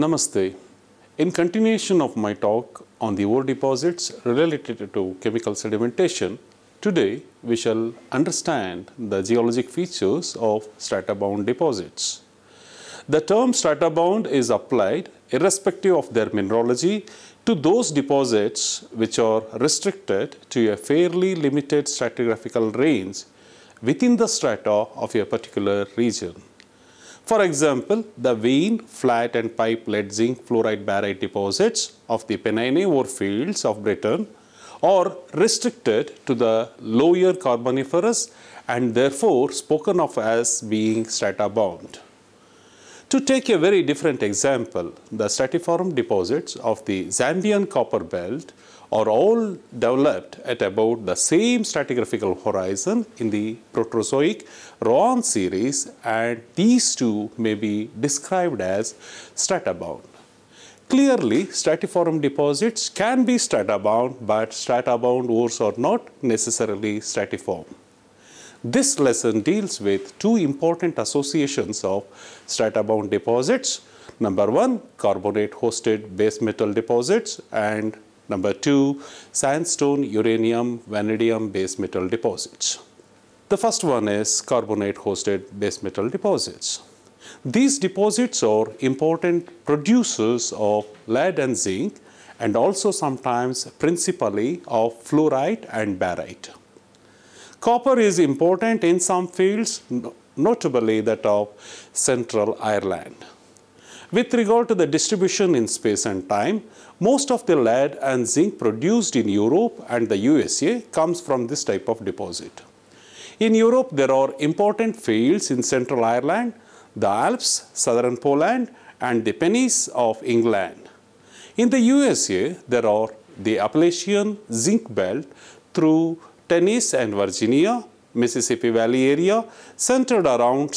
Namaste. In continuation of my talk on the ore deposits related to chemical sedimentation, today we shall understand the geologic features of strata-bound deposits. The term strata-bound is applied irrespective of their mineralogy to those deposits which are restricted to a fairly limited stratigraphical range within the strata of a particular region. For example, the vein, flat and pipe lead zinc fluorite barite deposits of the Pennine ore fields of Britain are restricted to the lower Carboniferous and therefore spoken of as being strata bound. To take a very different example, the stratiform deposits of the Zambian copper belt are all developed at about the same stratigraphical horizon in the Proterozoic Roan series and these two may be described as strata-bound. Clearly, stratiform deposits can be strata-bound, but strata-bound ores are not necessarily stratiform. This lesson deals with two important associations of strata-bound deposits. Number one, carbonate-hosted base metal deposits and Number two, sandstone, uranium, vanadium base metal deposits. The first one is carbonate hosted base metal deposits. These deposits are important producers of lead and zinc and also sometimes principally of fluorite and barite. Copper is important in some fields, notably that of central Ireland. With regard to the distribution in space and time, most of the lead and zinc produced in Europe and the USA comes from this type of deposit. In Europe, there are important fields in central Ireland, the Alps, southern Poland, and the Pennines of England. In the USA, there are the Appalachian zinc belt through Tennessee and Virginia, Mississippi Valley area centered around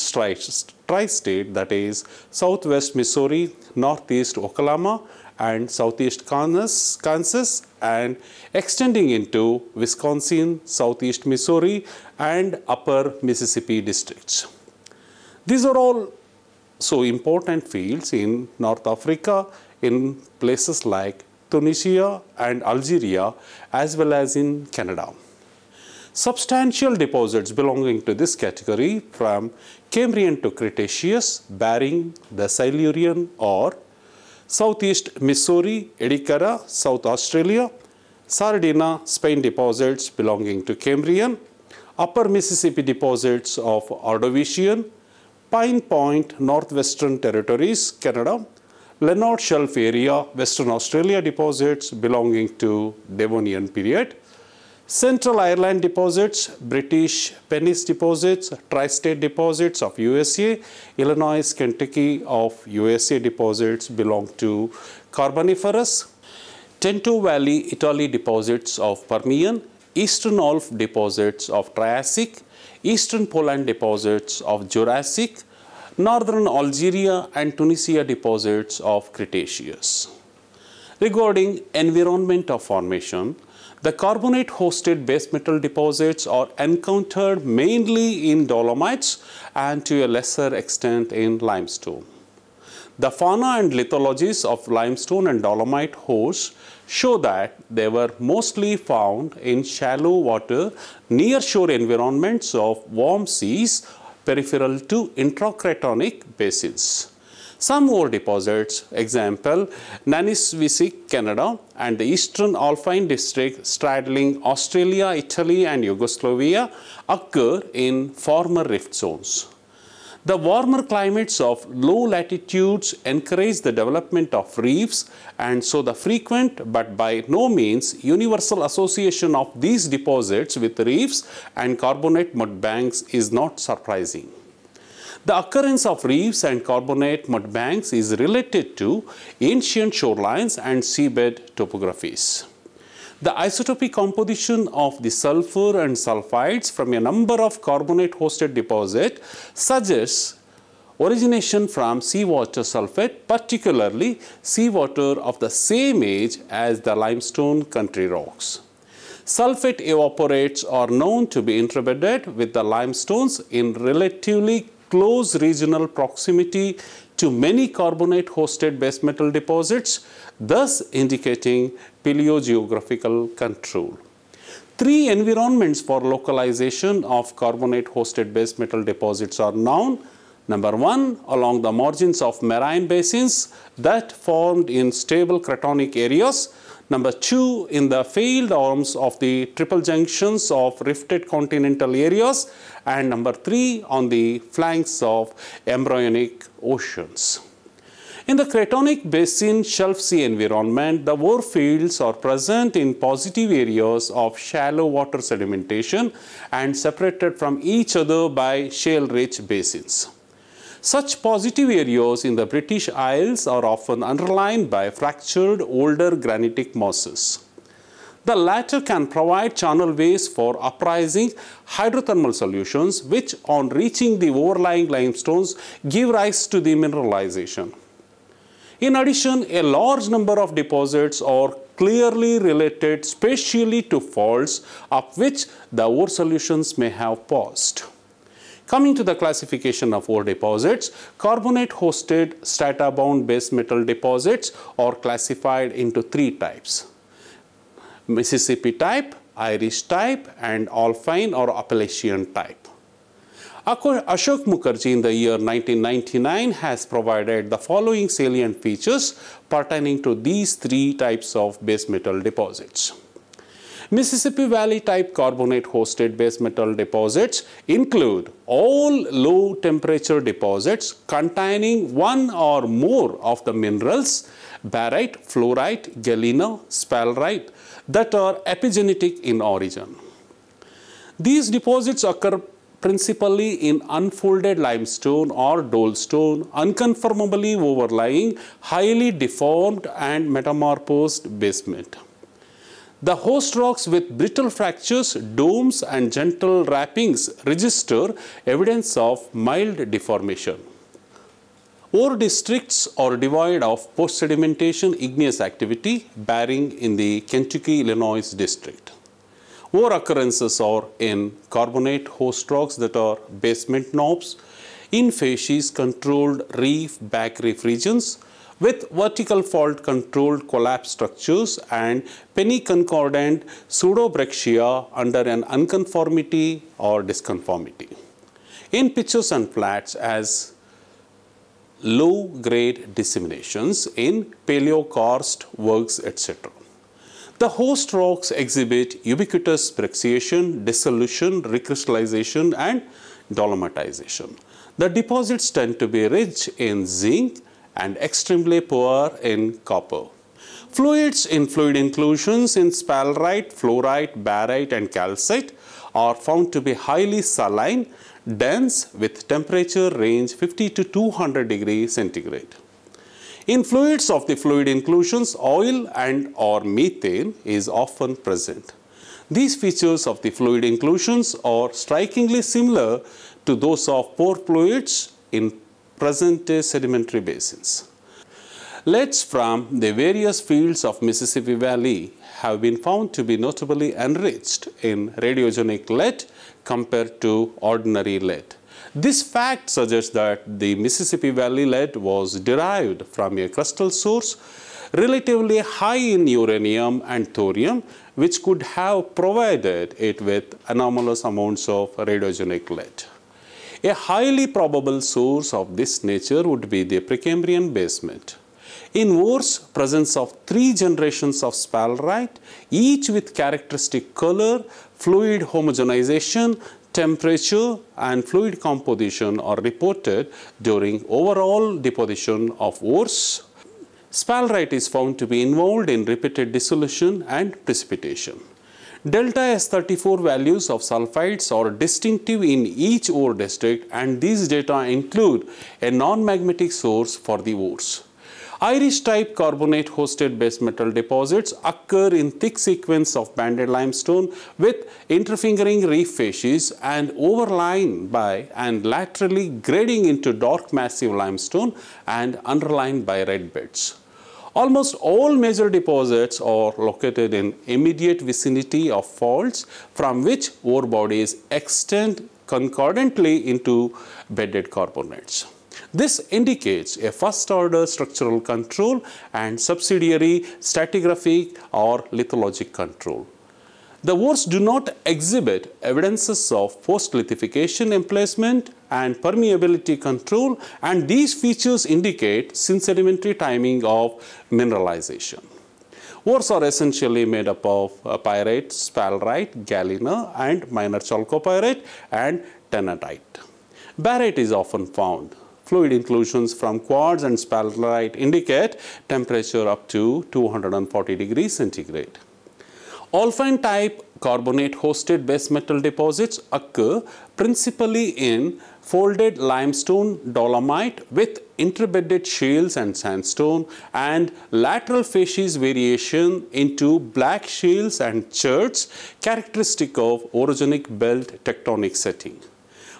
tri-state that is southwest Missouri, northeast Oklahoma and southeast Kansas, Kansas and extending into Wisconsin, southeast Missouri and upper Mississippi districts. These are all so important fields in North Africa in places like Tunisia and Algeria as well as in Canada. Substantial deposits belonging to this category from Cambrian to Cretaceous bearing the Silurian or Southeast Missouri, Ediacara, South Australia, Sardinia, Spain deposits belonging to Cambrian, Upper Mississippi deposits of Ordovician, Pine Point, Northwestern Territories, Canada, Lennard Shelf area, Western Australia deposits belonging to Devonian period, Central Ireland deposits, British Pennines deposits, tri-state deposits of USA, Illinois, Kentucky of USA deposits belong to Carboniferous, Trento Valley, Italy deposits of Permian, Eastern Alps deposits of Triassic, Eastern Poland deposits of Jurassic, Northern Algeria and Tunisia deposits of Cretaceous. Regarding environment of formation, the carbonate-hosted base metal deposits are encountered mainly in dolomites and to a lesser extent in limestone. The fauna and lithologies of limestone and dolomite hosts show that they were mostly found in shallow water near shore environments of warm seas peripheral to intracratonic basins. Some ore deposits, example, Nanisivik, Canada, and the Eastern Alpine District straddling Austria, Italy, and Yugoslavia occur in former rift zones. The warmer climates of low latitudes encourage the development of reefs and so the frequent but by no means universal association of these deposits with reefs and carbonate mudbanks is not surprising. The occurrence of reefs and carbonate mudbanks is related to ancient shorelines and seabed topographies. The isotopic composition of the sulfur and sulfides from a number of carbonate-hosted deposits suggests origination from seawater sulfate, particularly seawater of the same age as the limestone country rocks. Sulfate evaporites are known to be interbedded with the limestones in relatively close regional proximity to many carbonate-hosted base metal deposits, thus indicating paleogeographical control. Three environments for localization of carbonate-hosted base metal deposits are known. Number one, along the margins of marine basins that formed in stable cratonic areas. Number two, in the failed arms of the triple junctions of rifted continental areas. And number three, on the flanks of embryonic oceans. In the cratonic basin shelf sea environment, the ore fields are present in positive areas of shallow water sedimentation and separated from each other by shale-rich basins. Such positive areas in the British Isles are often underlined by fractured older granitic mosses. The latter can provide channel ways for uprising hydrothermal solutions which on reaching the overlying limestones give rise to the mineralization. In addition, a large number of deposits are clearly related spatially to faults of which the ore solutions may have passed. Coming to the classification of ore deposits, carbonate-hosted strata-bound base metal deposits are classified into three types. Mississippi type, Irish type and Alpine or Appalachian type. Ashok Mukherjee in the year 1999 has provided the following salient features pertaining to these three types of base metal deposits. Mississippi Valley type carbonate hosted base metal deposits include all low temperature deposits containing one or more of the minerals barite, fluorite, galena, sphalerite that are epigenetic in origin. These deposits occur principally in unfolded limestone or dolostone, unconformably overlying highly deformed and metamorphosed basement. The host rocks with brittle fractures, domes and gentle wrappings register evidence of mild deformation. Ore districts are devoid of post-sedimentation igneous activity bearing in the Kentucky-Illinois district. Ore occurrences are in carbonate host rocks that are basement knobs, in facies controlled reef back reef regions with vertical fault controlled collapse structures and penny concordant pseudobreccia under an unconformity or disconformity. In pitches and flats as low grade disseminations in paleokarst works etc. The host rocks exhibit ubiquitous brecciation, dissolution, recrystallization and dolomitization. The deposits tend to be rich in zinc and extremely poor in copper. Fluids in fluid inclusions in sphalerite, fluorite, barite and calcite are found to be highly saline, dense with temperature range 50 to 200 degrees centigrade. In fluids of the fluid inclusions, oil and or methane is often present. These features of the fluid inclusions are strikingly similar to those of pore fluids in present-day sedimentary basins. Leads from the various fields of Mississippi Valley have been found to be notably enriched in radiogenic lead compared to ordinary lead. This fact suggests that the Mississippi Valley lead was derived from a crustal source relatively high in uranium and thorium which could have provided it with anomalous amounts of radiogenic lead. A highly probable source of this nature would be the Precambrian basement. In ores, presence of three generations of sphalerite, each with characteristic color, fluid homogenization, temperature and fluid composition are reported during overall deposition of ores. Sphalerite is found to be involved in repeated dissolution and precipitation. Delta S34 values of sulfides are distinctive in each ore district and these data include a non-magmatic source for the ores. Irish type carbonate hosted base metal deposits occur in thick sequence of banded limestone with interfingering reef facies and overlain by and laterally grading into dark massive limestone and underlined by red beds. Almost all major deposits are located in immediate vicinity of faults from which ore bodies extend concordantly into bedded carbonates. This indicates a first order structural control and subsidiary stratigraphic or lithologic control. The ores do not exhibit evidences of post-lithification emplacement and permeability control and these features indicate sedimentary timing of mineralization. Ores are essentially made up of uh, pyrite, sphalerite, galena and minor chalcopyrite and tennantite. Barite is often found. Fluid inclusions from quartz and sphalerite indicate temperature up to 240 degrees centigrade. Alpine type carbonate hosted base metal deposits occur principally in folded limestone dolomite with interbedded shales and sandstone and lateral facies variation into black shales and cherts characteristic of orogenic belt tectonic setting.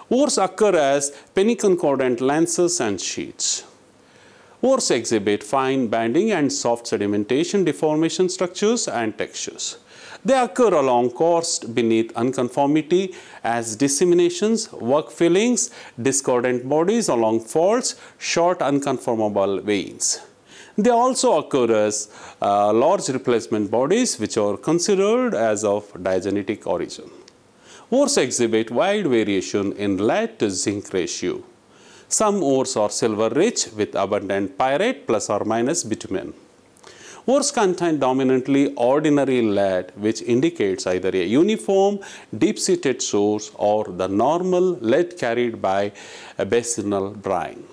Ores occur as pene-concordant lances and sheets. Ores exhibit fine banding and soft sedimentation deformation structures and textures. They occur along coast beneath unconformity as disseminations, work fillings, discordant bodies along faults, short unconformable veins. They also occur as uh, large replacement bodies which are considered as of diagenetic origin. Ores exhibit wide variation in lead to zinc ratio. Some ores are silver rich with abundant pyrite plus or minus bitumen. Ores contain dominantly ordinary lead which indicates either a uniform deep-seated source or the normal lead carried by a basinal brine.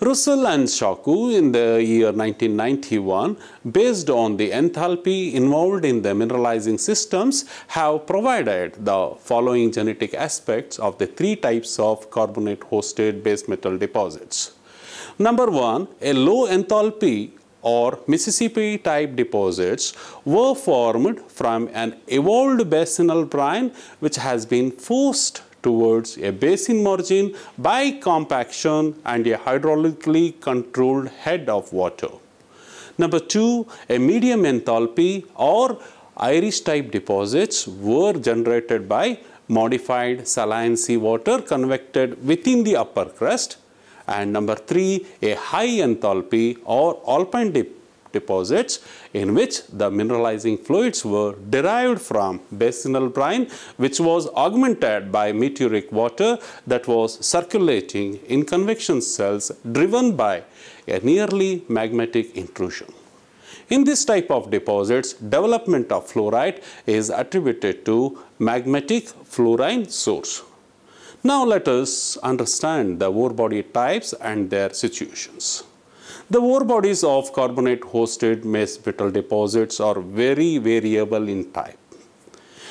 Russell and Shawko in the year 1991, based on the enthalpy involved in the mineralizing systems, have provided the following genetic aspects of the three types of carbonate-hosted base metal deposits. Number one, a low enthalpy or Mississippi type deposits were formed from an evolved basinal brine which has been forced towards a basin margin by compaction and a hydraulically controlled head of water. Number two, a medium enthalpy or Irish type deposits were generated by modified saline seawater convected within the upper crust and number three, a high enthalpy or alpine dip deposits in which the mineralizing fluids were derived from basinal brine which was augmented by meteoric water that was circulating in convection cells driven by a nearly magmatic intrusion. In this type of deposits, development of fluorite is attributed to magmatic fluorine source. Now let us understand the ore body types and their situations. The ore bodies of carbonate hosted base metal deposits are very variable in type.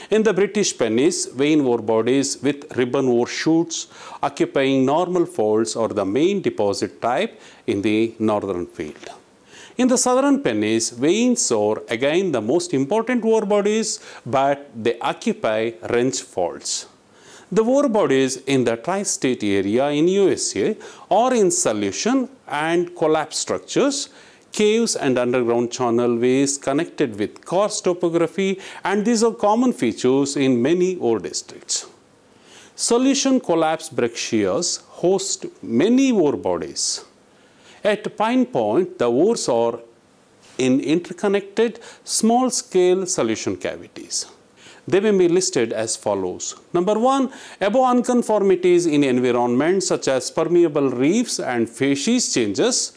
In the British Pennines, vein ore bodies with ribbon ore shoots occupying normal folds are the main deposit type in the northern field. In the southern Pennines, veins are again the most important ore bodies, but they occupy wrench faults. The ore bodies in the tri-state area in USA are in solution and collapse structures, caves and underground channel ways connected with karst topography and these are common features in many ore districts. Solution collapse breccias host many ore bodies. At Pine Point, the ores are in interconnected small-scale solution cavities. They may be listed as follows. Number one, above unconformities in environment such as permeable reefs and facies changes,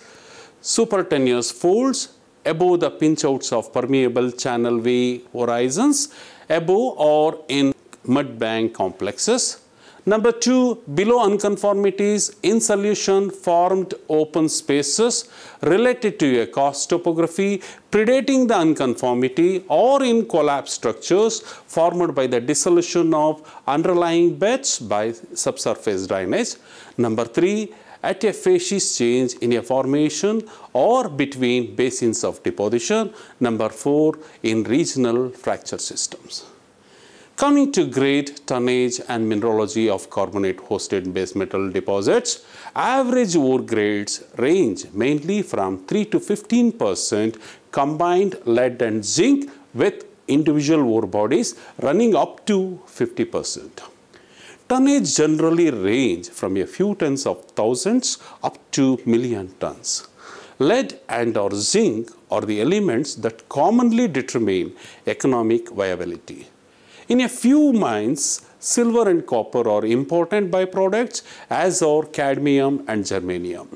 supratenuous folds, above the pinch outs of permeable channel way horizons, above or in mud bank complexes, Number two, below unconformities in solution formed open spaces related to a karst topography predating the unconformity or in collapse structures formed by the dissolution of underlying beds by subsurface drainage. Number three, at a facies change in a formation or between basins of deposition. Number four, in regional fracture systems. Coming to grade, tonnage and mineralogy of carbonate-hosted base metal deposits, average ore grades range mainly from 3 to 15 percent combined lead and zinc with individual ore bodies running up to 50 percent. Tonnage generally range from a few tens of thousands up to million tons. Lead and or zinc are the elements that commonly determine economic viability. In a few mines, silver and copper are important byproducts as are cadmium and germanium.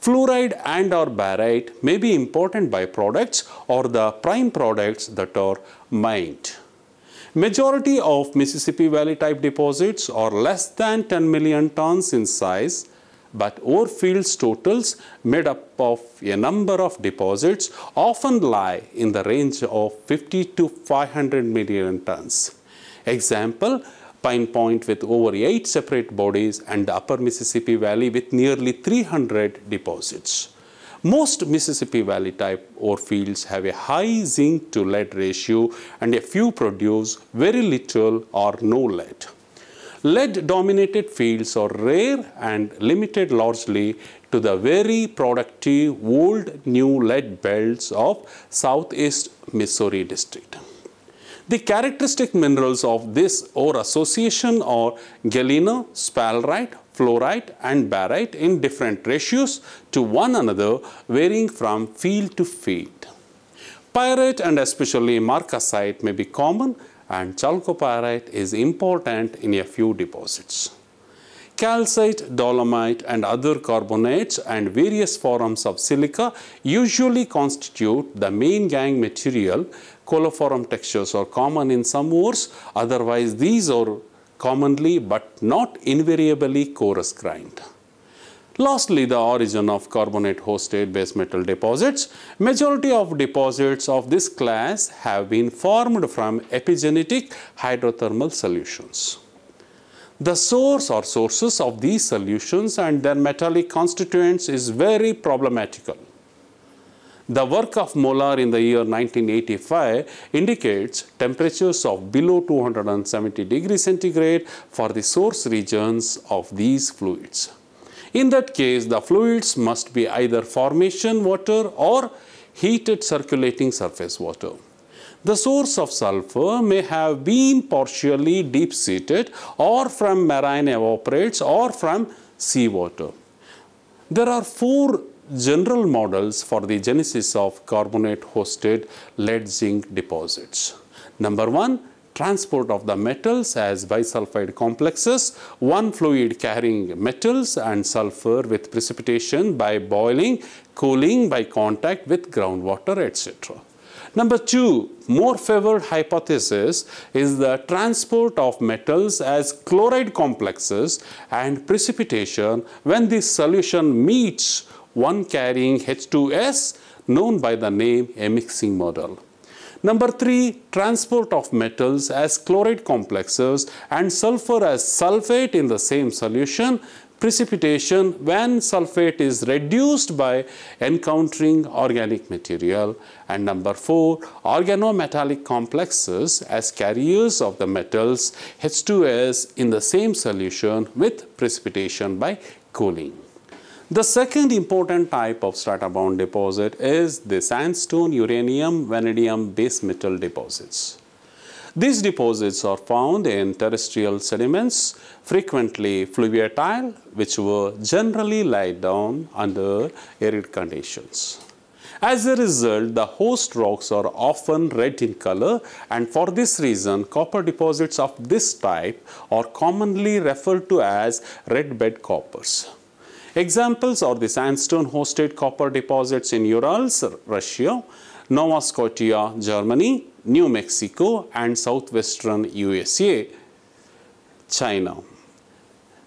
Fluorite and or barite may be important byproducts or the prime products that are mined. Majority of Mississippi Valley type deposits are less than 10 million tons in size, but ore fields totals made up of a number of deposits often lie in the range of 50 to 500 million tons. Example, Pine Point with over 8 separate bodies and the Upper Mississippi Valley with nearly 300 deposits. Most Mississippi Valley type ore fields have a high zinc to lead ratio and a few produce very little or no lead. Lead dominated fields are rare and limited largely to the very productive old new lead belts of southeast Missouri district. The characteristic minerals of this ore association are galena, sphalerite, fluorite and barite in different ratios to one another varying from field to field. Pyrite and especially marcasite may be common and chalcopyrite is important in a few deposits. Calcite, dolomite and other carbonates and various forms of silica usually constitute the main gangue material. Colloform textures are common in some ores, otherwise these are commonly but not invariably coarse grained. Lastly, the origin of carbonate hosted base metal deposits. Majority of deposits of this class have been formed from epigenetic hydrothermal solutions. The source or sources of these solutions and their metallic constituents is very problematical. The work of Molar in the year 1985 indicates temperatures of below 270 degrees centigrade for the source regions of these fluids. In that case, the fluids must be either formation water or heated circulating surface water. The source of sulfur may have been partially deep-seated or from marine evaporites or from seawater. There are four general models for the genesis of carbonate-hosted lead-zinc deposits. Number one, transport of the metals as bisulfide complexes, one fluid carrying metals and sulfur with precipitation by boiling, cooling by contact with groundwater, etc. Number two, more favored hypothesis is the transport of metals as chloride complexes and precipitation when this solution meets one carrying H2S known by the name a mixing model. Number three, transport of metals as chloride complexes and sulfur as sulfate in the same solution precipitation when sulfate is reduced by encountering organic material and number 4 organometallic complexes as carriers of the metals H2S in the same solution with precipitation by cooling. The second important type of strata-bound deposit is the sandstone uranium vanadium base metal deposits. These deposits are found in terrestrial sediments, frequently fluviatile, which were generally laid down under arid conditions. As a result, the host rocks are often red in color and for this reason, copper deposits of this type are commonly referred to as red bed coppers. Examples are the sandstone hosted copper deposits in Urals, Russia, Nova Scotia, Germany, New Mexico and southwestern USA, China.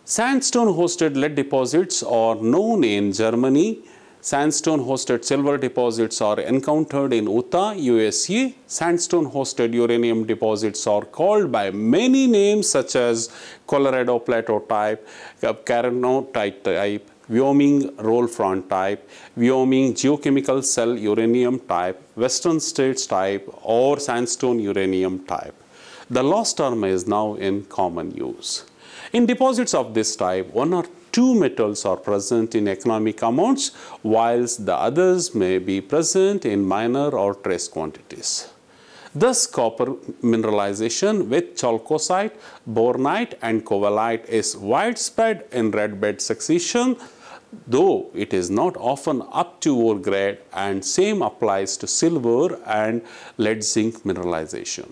Sandstone hosted lead deposits are known in Germany. Sandstone hosted silver deposits are encountered in Utah, USA. Sandstone hosted uranium deposits are called by many names such as Colorado Plateau type, Carnotite type, Wyoming roll front type, Wyoming geochemical cell uranium type, Western States type or sandstone uranium type. The last term is now in common use. In deposits of this type, one or two metals are present in economic amounts, whilst the others may be present in minor or trace quantities. Thus, copper mineralization with chalcocite, bornite and covellite is widespread in red bed succession though it is not often up to ore grade and same applies to silver and lead zinc mineralization.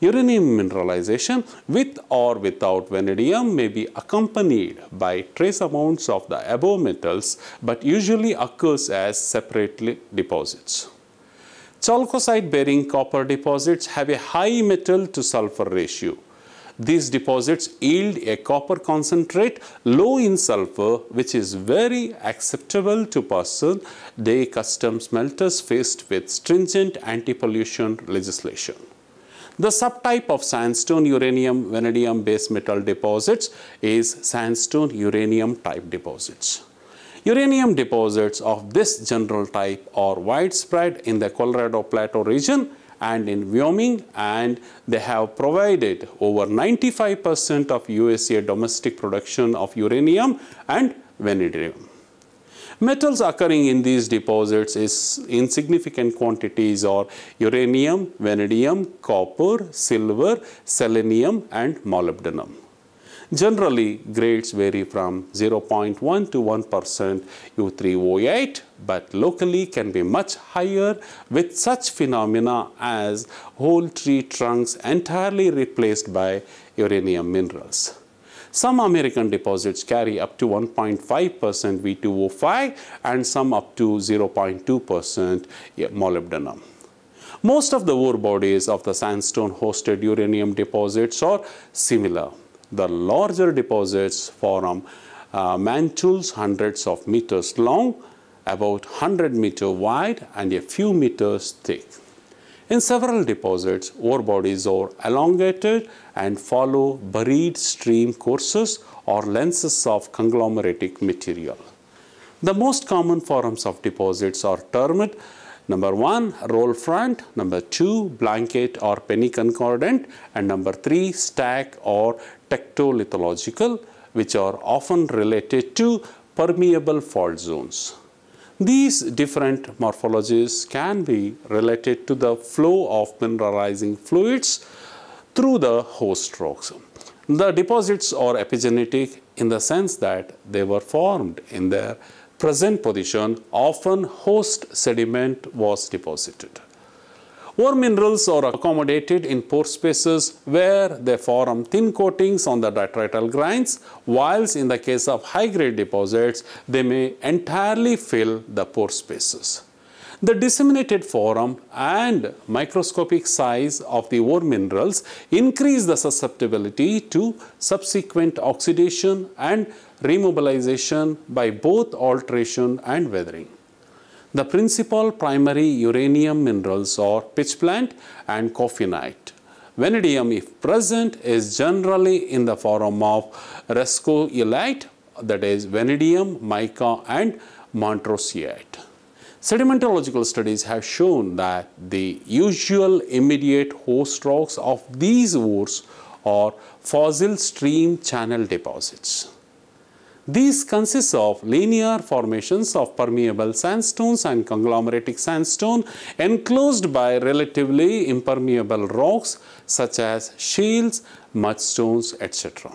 Uranium mineralization with or without vanadium may be accompanied by trace amounts of the above metals but usually occurs as separately deposits. Chalcocite bearing copper deposits have a high metal to sulfur ratio. These deposits yield a copper concentrate low in sulfur which is very acceptable to person day custom smelters faced with stringent anti-pollution legislation. The subtype of sandstone uranium vanadium base metal deposits is sandstone uranium type deposits. Uranium deposits of this general type are widespread in the Colorado Plateau region and in Wyoming and they have provided over 95% of USA domestic production of uranium and vanadium. Metals occurring in these deposits is in significant quantities are uranium, vanadium, copper, silver, selenium and molybdenum. Generally, grades vary from 0.1 to 1% U3O8, but locally can be much higher with such phenomena as whole tree trunks entirely replaced by uranium minerals. Some American deposits carry up to 1.5% V2O5 and some up to 0.2% molybdenum. Most of the ore bodies of the sandstone hosted uranium deposits are similar. The larger deposits form uh, mantules hundreds of meters long, about 100 meter wide and a few meters thick. In several deposits, ore bodies are elongated and follow buried stream courses or lenses of conglomeratic material. The most common forms of deposits are termed number one, roll front, number two, blanket or peneconcordant, and number three, stack or tectolithological, which are often related to permeable fault zones. These different morphologies can be related to the flow of mineralizing fluids through the host rocks. The deposits are epigenetic in the sense that they were formed in their present position, often host sediment was deposited. Ore minerals are accommodated in pore spaces where they form thin coatings on the detrital grinds, whilst in the case of high-grade deposits, they may entirely fill the pore spaces. The disseminated form and microscopic size of the ore minerals increase the susceptibility to subsequent oxidation and remobilization by both alteration and weathering. The principal primary uranium minerals are pitchblende and coffinite. Vanadium, if present, is generally in the form of roscoelite, that is vanadium, mica and montroseite. Sedimentological studies have shown that the usual immediate host rocks of these ores are fossil stream channel deposits. These consist of linear formations of permeable sandstones and conglomeratic sandstone enclosed by relatively impermeable rocks such as shales, mudstones, etc.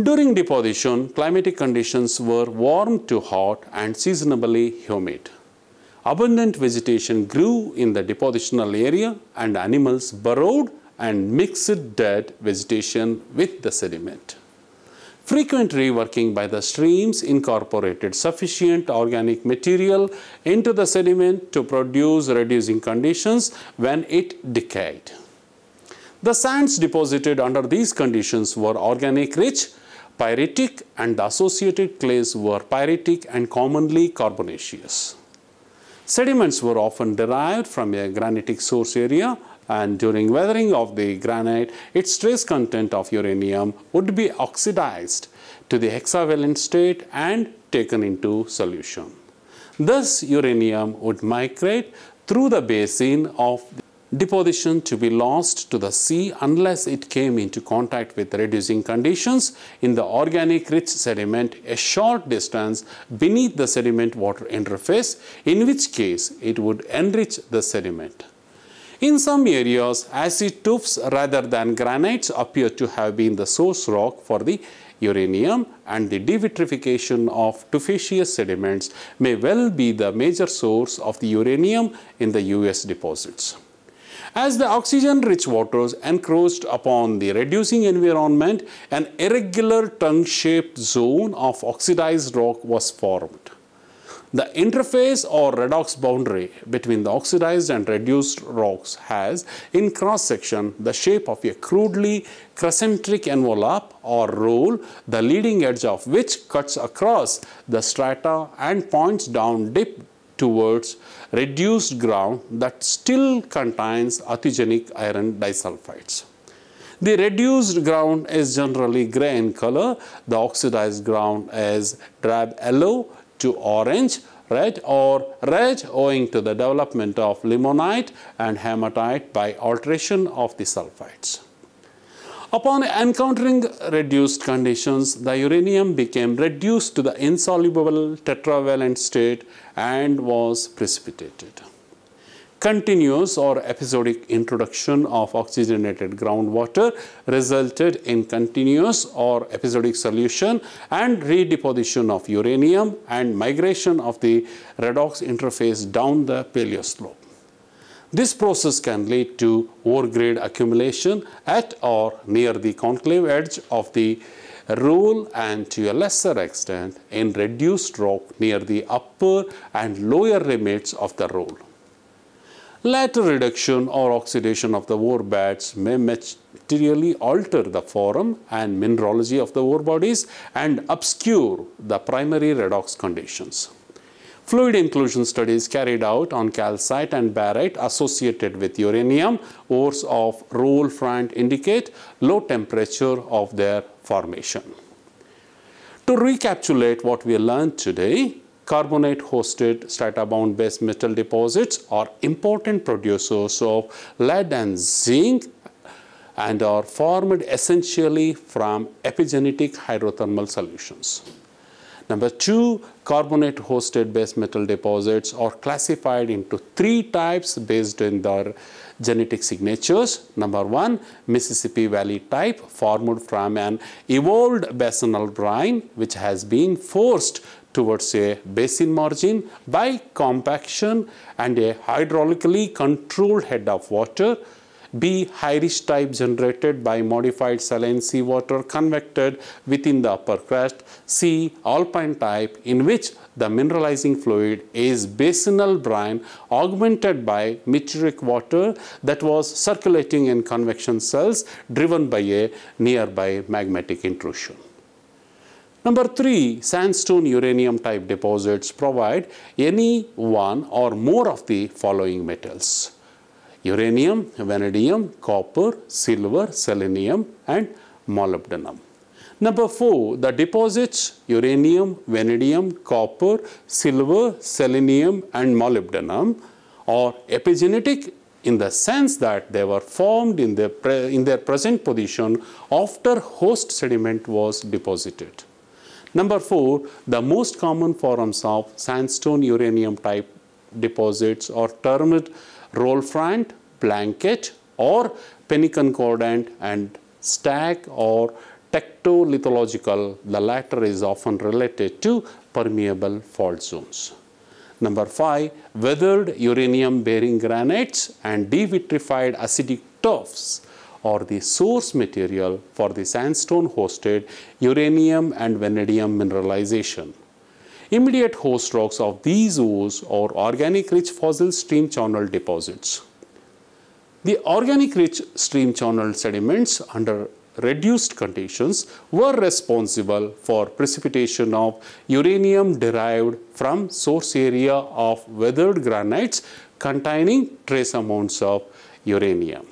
During deposition, climatic conditions were warm to hot and seasonably humid. Abundant vegetation grew in the depositional area and animals burrowed and mixed dead vegetation with the sediment. Frequent reworking by the streams incorporated sufficient organic material into the sediment to produce reducing conditions when it decayed. The sands deposited under these conditions were organic rich, pyritic and the associated clays were pyritic and commonly carbonaceous. Sediments were often derived from a granitic source area and during weathering of the granite, its trace content of uranium would be oxidized to the hexavalent state and taken into solution. Thus, uranium would migrate through the basin of deposition to be lost to the sea unless it came into contact with reducing conditions in the organic rich sediment a short distance beneath the sediment water interface, in which case it would enrich the sediment. In some areas, acid tuffs rather than granites appear to have been the source rock for the uranium and the devitrification of tuffaceous sediments may well be the major source of the uranium in the US deposits. As the oxygen-rich waters encroached upon the reducing environment, an irregular tongue-shaped zone of oxidized rock was formed. The interface or redox boundary between the oxidized and reduced rocks has, in cross-section, the shape of a crudely crescentric envelope or roll, the leading edge of which cuts across the strata and points down deep towards reduced ground that still contains authigenic iron disulfides. The reduced ground is generally gray in color. The oxidized ground is drab yellow to orange, red or red owing to the development of limonite and hematite by alteration of the sulfides. Upon encountering reduced conditions, the uranium became reduced to the insoluble tetravalent state and was precipitated continuous or episodic introduction of oxygenated groundwater resulted in continuous or episodic solution and redeposition of uranium and migration of the redox interface down the paleoslope. This process can lead to ore grade accumulation at or near the concave edge of the roll and to a lesser extent in reduced rock near the upper and lower limits of the roll. Later reduction or oxidation of the ore beds may materially alter the form and mineralogy of the ore bodies and obscure the primary redox conditions. Fluid inclusion studies carried out on calcite and barite associated with uranium ores of roll front indicate low temperature of their formation. To recapitulate what we learned today, carbonate hosted strata-bound base metal deposits are important producers of lead and zinc and are formed essentially from epigenetic hydrothermal solutions. Number two, carbonate hosted base metal deposits are classified into three types based on their genetic signatures. Number one, Mississippi Valley type formed from an evolved basinal brine which has been forced towards a basin margin by compaction and a hydraulically controlled head of water. B. Irish type generated by modified saline seawater convected within the upper crust. C. Alpine type in which the mineralizing fluid is basinal brine augmented by meteoric water that was circulating in convection cells driven by a nearby magmatic intrusion. Number three, sandstone uranium type deposits provide any one or more of the following metals. Uranium, vanadium, copper, silver, selenium and molybdenum. Number four, the deposits uranium, vanadium, copper, silver, selenium and molybdenum are epigenetic in the sense that they were formed in their, in their present position after host sediment was deposited. Number four, the most common forms of sandstone uranium type deposits are termed roll front, blanket or peneconcordant and stack or tectolithological. The latter is often related to permeable fault zones. Number five, weathered uranium bearing granites and devitrified acidic tuffs or the source material for the sandstone hosted uranium and vanadium mineralization. Immediate host rocks of these ores are organic rich fossil stream channel deposits. The organic rich stream channel sediments under reduced conditions were responsible for precipitation of uranium derived from source area of weathered granites containing trace amounts of uranium.